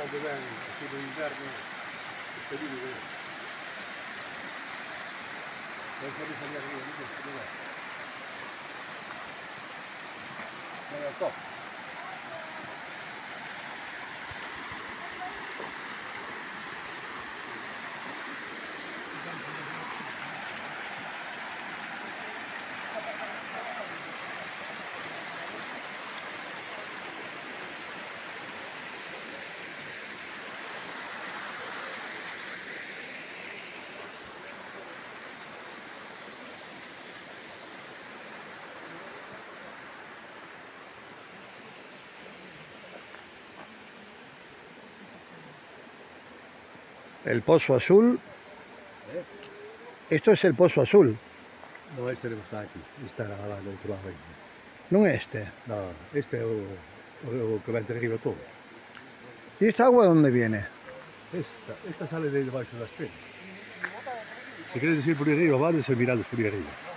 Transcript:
stato bene, il cibo interno è spedito bene. Non so risalire io, non so se dov'è. Non è top. El pozo azul. Esto es el pozo azul, No, este non está aquí, está lá no este. No, este o, o que vai entre arriba todo. ¿Y esta agua de dónde viene? Esta, esta sale de debaixo das penas. Se queres ir por arriba, vades e mirados por arriba.